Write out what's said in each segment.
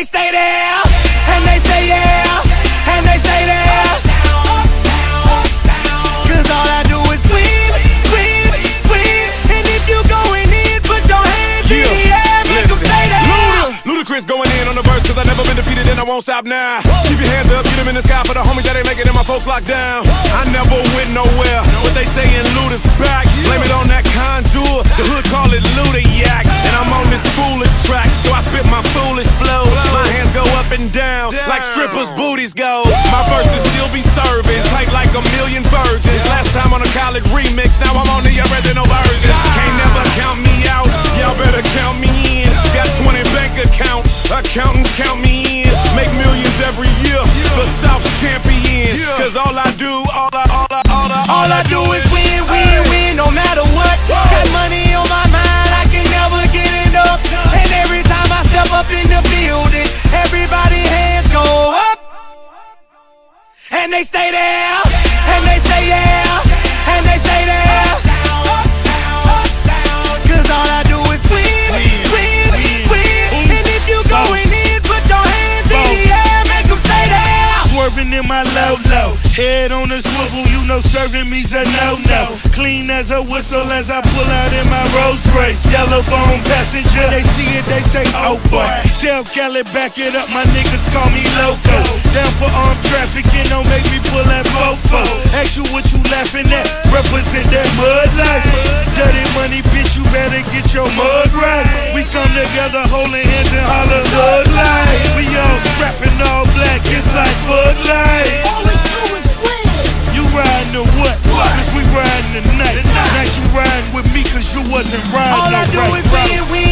they stay there, and they say yeah, and they stay there. Cause all I do is win, win, win. And if you going in, put your hands in the air, make 'em stay there. Luda, Ludacris going in on the verse, cause I never been defeated and I won't stop now. Keep your hands up, get them in the sky for the homies that ain't making it and my folks locked down. I never down, like strippers' booties go. My verses still be serving, tight like a million virgins. Last time on a college remix, now I'm on the original version. They stay there, and they say yeah, and they stay there. Cause all I do is win, win, win. And if you going in, put your hands in the air, make 'em stay there. Swerving in my low low, head on the swivel, you know serving me's a no no. Clean as a whistle as I pull out in my Rolls Royce, yellow bone passenger. They see it, they say, oh boy. Tell Kelly back it up, my niggas call me loco. Down for armed trafficking, don't make me pull that fofo. Ask you what you laughing at, represent that mud life. Dirty money, bitch, you better get your mud right. We come together holding hands and holler hood life. We all strapping all black, it's like Bud Light. All we do is win. You riding or what? Cause we riding tonight. Now you riding with me cause you wasn't riding All I do right is win, win,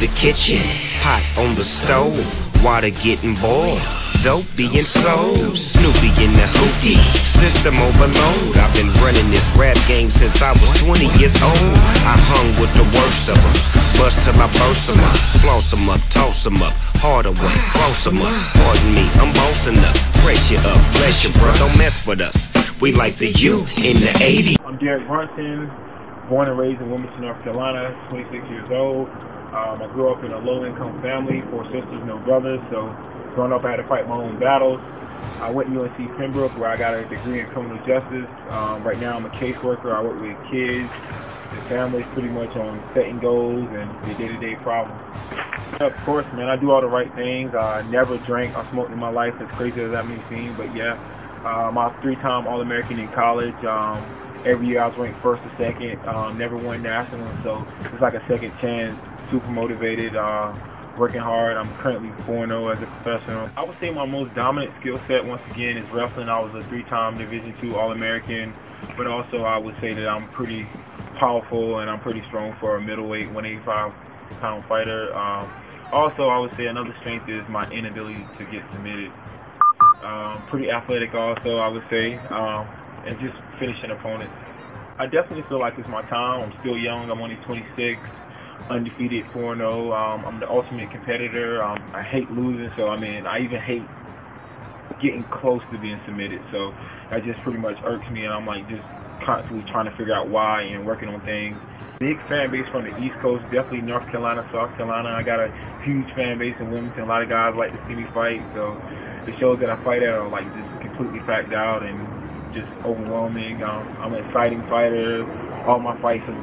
the kitchen, pot on the stove, water getting boiled. Dope being sold, Snoopy in the hootie, system overload. I've been running this rap game since I was 20 years old. I hung with the worst of them, bust till I burst 'em up, floss floss 'em up, toss toss 'em up, harder work, cross 'em up. Pardon me, I'm bossing up, pressure up, bless you, bro, don't mess with us. We like the U in the 80s. I'm Derek Brunson, born and raised in Wilmington, North Carolina, 26 years old. Um, I grew up in a low-income family, four sisters, no brothers, so growing up I had to fight my own battles. I went to UNC Pembroke where I got a degree in criminal justice. Um, right now I'm a caseworker. I work with kids and families pretty much on setting goals and their day-to-day problems. Of course, man, I do all the right things. I never drank or smoked in my life, as crazy as that may seem, but yeah. Um, I was three-time All-American in college. Um, every year I was ranked first or second. Um, never won national, so it's like a second chance. Super motivated, uh, working hard. I'm currently 4-0 as a professional. I would say my most dominant skill set, once again, is wrestling. I was a three-time Division II All-American, but also I would say that I'm pretty powerful and I'm pretty strong for a middleweight 185-pound fighter. Um, also, I would say another strength is my inability to get submitted. Um, pretty athletic also, I would say, um, and just finishing opponents. I definitely feel like it's my time. I'm still young. I'm only 26, undefeated 4-0. Um, I'm the ultimate competitor. Um, I hate losing, so I mean, I even hate getting close to being submitted. So that just pretty much irks me, and I'm like just constantly trying to figure out why and working on things. Big fan base from the East Coast, definitely North Carolina, South Carolina. I got a huge fan base in Wilmington. A lot of guys like to see me fight, so the shows that I fight at are like just completely packed out and just overwhelming. Um, I'm an exciting fighter. All my fights have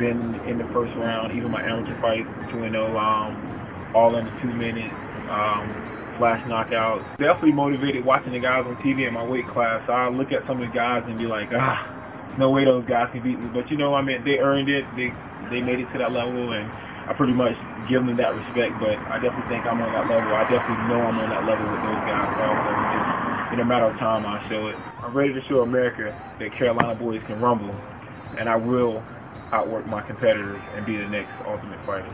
been in the first round, even my amateur fight, 2-0, um, all under two minutes, um, flash knockout. Definitely motivated watching the guys on TV in my weight class. So I look at some of the guys and be like, ah, no way those guys can beat me. But you know, I mean, they earned it. They they made it to that level, and I pretty much give them that respect. But I definitely think I'm on that level. I definitely know I'm on that level with those guys. So just in a matter of time, I'll show it. I'm ready to show America that Carolina boys can rumble, and I will outwork my competitors and be the next Ultimate Fighter.